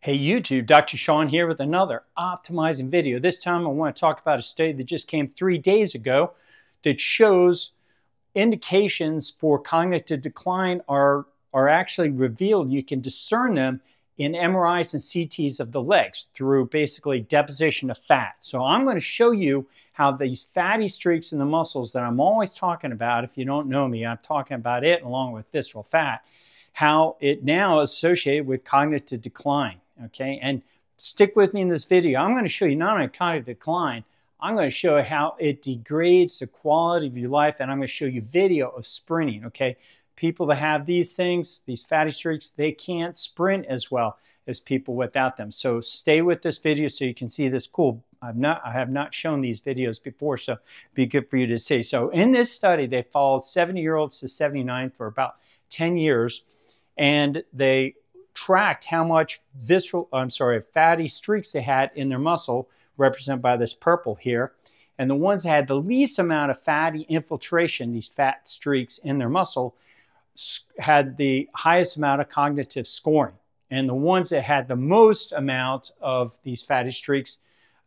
Hey YouTube, Dr. Sean here with another optimizing video. This time I want to talk about a study that just came three days ago that shows indications for cognitive decline are, are actually revealed. You can discern them in MRIs and CTs of the legs through basically deposition of fat. So I'm going to show you how these fatty streaks in the muscles that I'm always talking about, if you don't know me, I'm talking about it along with visceral fat, how it now is associated with cognitive decline okay? And stick with me in this video. I'm going to show you not only cognitive decline, I'm going to show how it degrades the quality of your life, and I'm going to show you video of sprinting, okay? People that have these things, these fatty streaks, they can't sprint as well as people without them. So stay with this video so you can see this cool. I've not, I have not shown these videos before, so be good for you to see. So in this study, they followed 70-year-olds to 79 for about 10 years, and they tracked how much visceral, I'm sorry, fatty streaks they had in their muscle, represented by this purple here. And the ones that had the least amount of fatty infiltration, these fat streaks in their muscle, had the highest amount of cognitive scoring. And the ones that had the most amount of these fatty streaks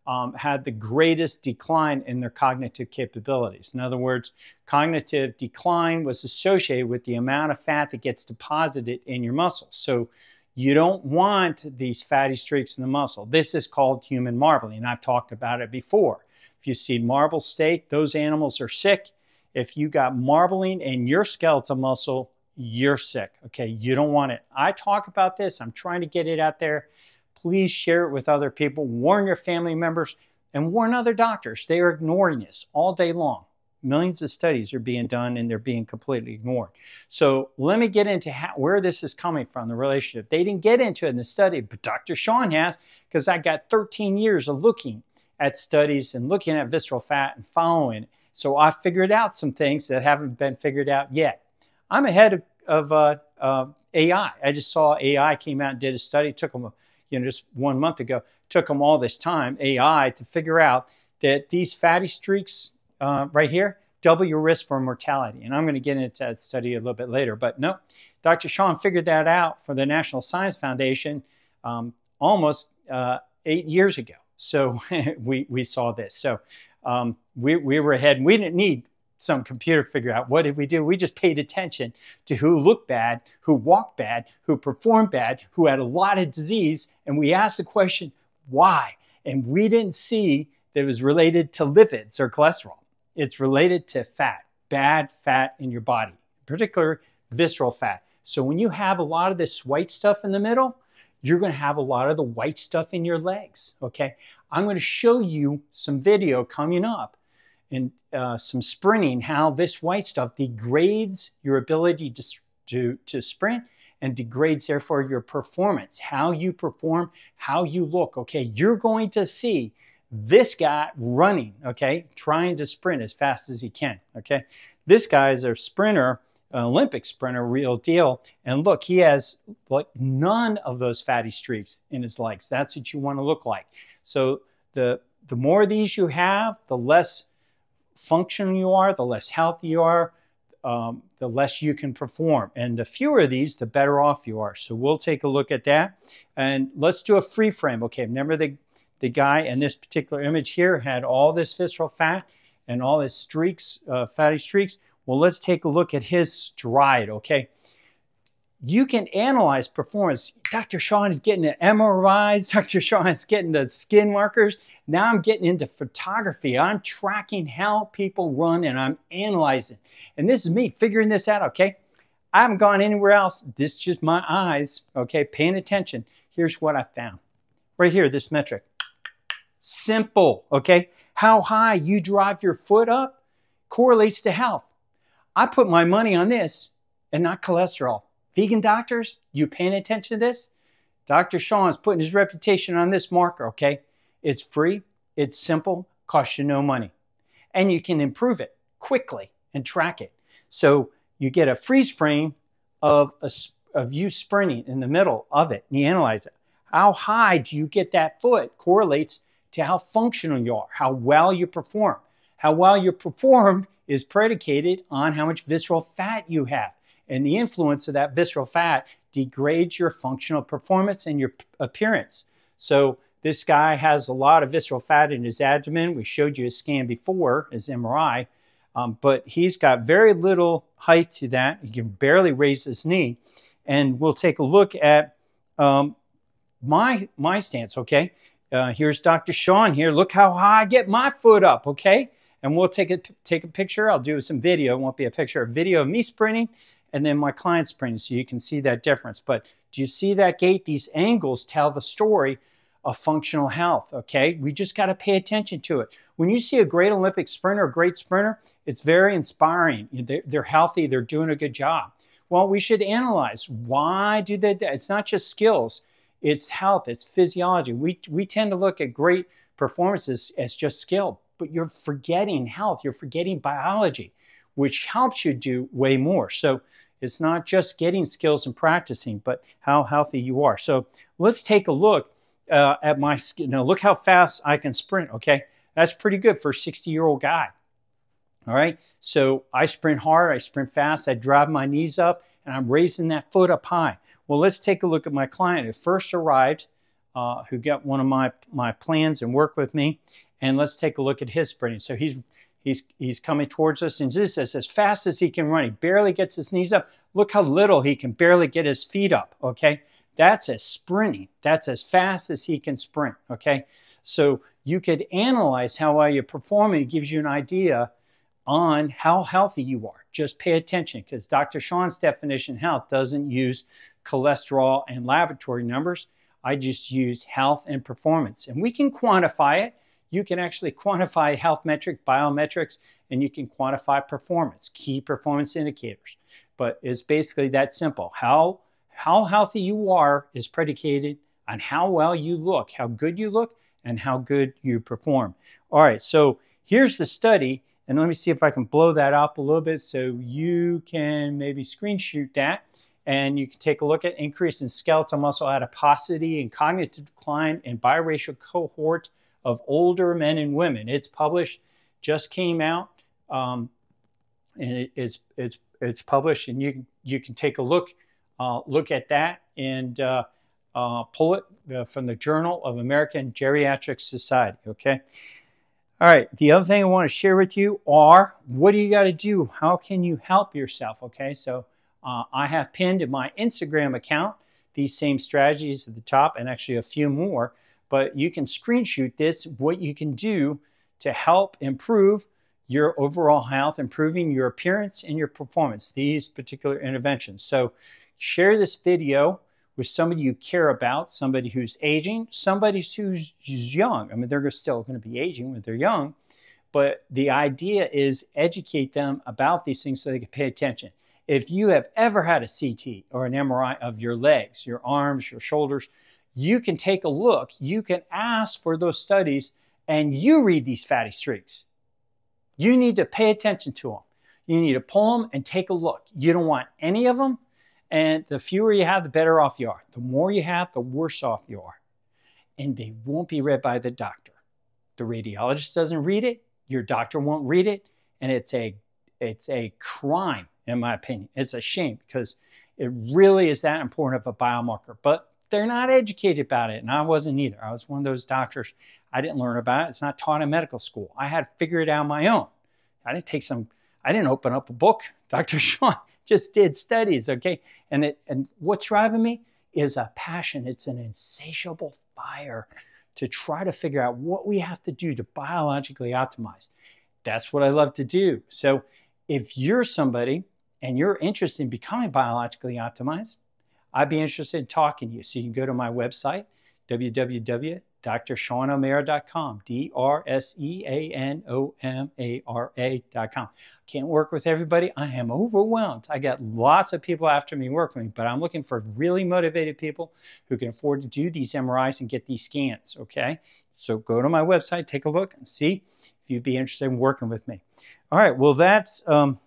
um, had the greatest decline in their cognitive capabilities. In other words, cognitive decline was associated with the amount of fat that gets deposited in your muscles. So you don't want these fatty streaks in the muscle. This is called human marbling, and I've talked about it before. If you see marble steak, those animals are sick. If you got marbling in your skeletal muscle, you're sick. Okay, you don't want it. I talk about this. I'm trying to get it out there. Please share it with other people. Warn your family members and warn other doctors. They are ignoring this all day long. Millions of studies are being done and they're being completely ignored. So let me get into how, where this is coming from, the relationship. They didn't get into it in the study, but Dr. Sean has because I got 13 years of looking at studies and looking at visceral fat and following it. So I figured out some things that haven't been figured out yet. I'm ahead of, of uh, uh, AI. I just saw AI came out and did a study. Took them, you know, just one month ago. Took them all this time, AI, to figure out that these fatty streaks uh, right here, double your risk for mortality. And I'm going to get into that study a little bit later. But no, Dr. Sean figured that out for the National Science Foundation um, almost uh, eight years ago. So we, we saw this. So um, we, we were ahead and we didn't need some computer figure out what did we do we just paid attention to who looked bad who walked bad who performed bad who had a lot of disease and we asked the question why and we didn't see that it was related to lipids or cholesterol it's related to fat, bad fat in your body, in particular visceral fat. So when you have a lot of this white stuff in the middle, you're going to have a lot of the white stuff in your legs. Okay. I'm going to show you some video coming up and uh, some sprinting, how this white stuff degrades your ability to, to, to sprint and degrades therefore your performance, how you perform, how you look. Okay. You're going to see this guy running, okay, trying to sprint as fast as he can, okay. This guy is a sprinter, an Olympic sprinter, real deal. And look, he has like none of those fatty streaks in his legs. That's what you want to look like. So the the more of these you have, the less functional you are, the less healthy you are, um, the less you can perform. And the fewer of these, the better off you are. So we'll take a look at that. And let's do a free frame. Okay, remember the the guy in this particular image here had all this visceral fat and all his streaks, uh, fatty streaks. Well, let's take a look at his stride, okay? You can analyze performance. Dr. Sean is getting the MRIs. Dr. Sean is getting the skin markers. Now I'm getting into photography. I'm tracking how people run and I'm analyzing. And this is me figuring this out, okay? I haven't gone anywhere else. This is just my eyes, okay, paying attention. Here's what I found. Right here, this metric. Simple, okay? How high you drive your foot up correlates to health. I put my money on this and not cholesterol. Vegan doctors, you paying attention to this? Dr. Sean's putting his reputation on this marker, okay? It's free, it's simple, costs you no money. And you can improve it quickly and track it. So you get a freeze frame of, a, of you sprinting in the middle of it and you analyze it. How high do you get that foot correlates to how functional you are, how well you perform. How well you perform is predicated on how much visceral fat you have. And the influence of that visceral fat degrades your functional performance and your appearance. So this guy has a lot of visceral fat in his abdomen. We showed you a scan before, his MRI, um, but he's got very little height to that. He can barely raise his knee. And we'll take a look at um, my, my stance, okay? Uh, here's Dr. Sean here. Look how high I get my foot up, okay? And we'll take a, take a picture. I'll do some video. It won't be a picture, a video of me sprinting and then my client sprinting so you can see that difference. But do you see that gait? These angles tell the story of functional health, okay? We just got to pay attention to it. When you see a great Olympic sprinter, a great sprinter, it's very inspiring. They're, they're healthy, they're doing a good job. Well, we should analyze why do they, it's not just skills, it's health, it's physiology. We, we tend to look at great performances as just skill, but you're forgetting health, you're forgetting biology, which helps you do way more. So it's not just getting skills and practicing, but how healthy you are. So let's take a look uh, at my skin. Now, look how fast I can sprint, okay? That's pretty good for a 60 year old guy. All right. So I sprint hard, I sprint fast, I drive my knees up, and I'm raising that foot up high. Well, let's take a look at my client who first arrived, uh, who got one of my, my plans and worked with me. And let's take a look at his sprinting. So he's he's he's coming towards us, and this is as fast as he can run. He barely gets his knees up. Look how little he can barely get his feet up. Okay, that's as sprinting. That's as fast as he can sprint. Okay, so you could analyze how well you're performing. It gives you an idea on how healthy you are. Just pay attention because Dr. Sean's definition of health doesn't use cholesterol and laboratory numbers. I just use health and performance. And we can quantify it. You can actually quantify health metric, biometrics, and you can quantify performance, key performance indicators. But it's basically that simple. How, how healthy you are is predicated on how well you look, how good you look, and how good you perform. All right, so here's the study. And let me see if I can blow that up a little bit so you can maybe screenshot that. And you can take a look at increase in skeletal muscle adiposity and cognitive decline in biracial cohort of older men and women. It's published, just came out, um, and it, it's it's it's published, and you you can take a look uh, look at that and uh, uh, pull it uh, from the Journal of American Geriatric Society. Okay. All right. The other thing I want to share with you are what do you got to do? How can you help yourself? Okay. So uh, I have pinned in my Instagram account these same strategies at the top and actually a few more, but you can screenshot this, what you can do to help improve your overall health, improving your appearance and your performance, these particular interventions. So share this video with somebody you care about, somebody who's aging, somebody who's young. I mean, they're still going to be aging when they're young, but the idea is educate them about these things so they can pay attention. If you have ever had a CT or an MRI of your legs, your arms, your shoulders, you can take a look. You can ask for those studies and you read these fatty streaks. You need to pay attention to them. You need to pull them and take a look. You don't want any of them and the fewer you have, the better off you are. The more you have, the worse off you are. And they won't be read by the doctor. The radiologist doesn't read it, your doctor won't read it, and it's a it's a crime, in my opinion. It's a shame because it really is that important of a biomarker. But they're not educated about it, and I wasn't either. I was one of those doctors. I didn't learn about it. It's not taught in medical school. I had to figure it out on my own. I didn't take some. I didn't open up a book, Dr. Sean just did studies, okay? And it and what's driving me is a passion. It's an insatiable fire to try to figure out what we have to do to biologically optimize. That's what I love to do. So if you're somebody and you're interested in becoming biologically optimized, I'd be interested in talking to you. So you can go to my website, www drseanomara.com, D R S E A N O M A R A.com. Can't work with everybody. I am overwhelmed. I got lots of people after me working, but I'm looking for really motivated people who can afford to do these MRIs and get these scans, okay? So go to my website, take a look, and see if you'd be interested in working with me. All right, well, that's, um,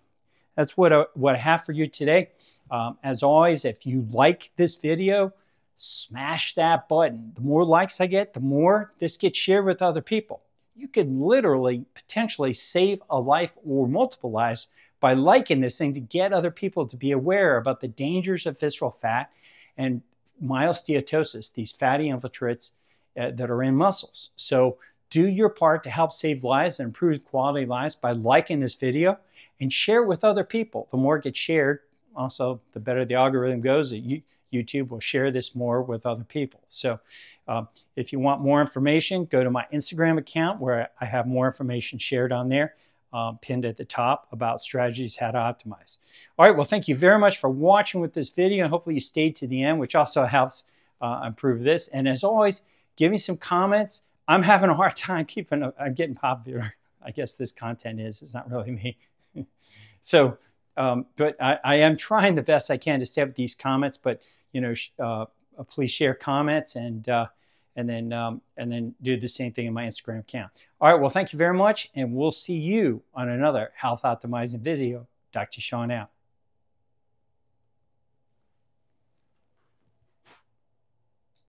that's what I, what I have for you today. Um, as always, if you like this video, smash that button. The more likes I get, the more this gets shared with other people. You could literally potentially save a life or multiple lives by liking this thing to get other people to be aware about the dangers of visceral fat and myosteatosis, these fatty infiltrates uh, that are in muscles. So do your part to help save lives and improve quality lives by liking this video and share with other people. The more it gets shared, also, the better the algorithm goes. YouTube will share this more with other people. So, um, if you want more information, go to my Instagram account where I have more information shared on there, um, pinned at the top about strategies how to optimize. All right, well, thank you very much for watching with this video, and hopefully you stayed to the end, which also helps uh, improve this. And as always, give me some comments. I'm having a hard time keeping, uh, getting popular. I guess this content is. It's not really me. So, um, but I, I, am trying the best I can to stay up these comments. But you know, uh, uh, please share comments and uh, and then um, and then do the same thing in my Instagram account. All right. Well, thank you very much, and we'll see you on another health optimizing video. Dr. Sean out.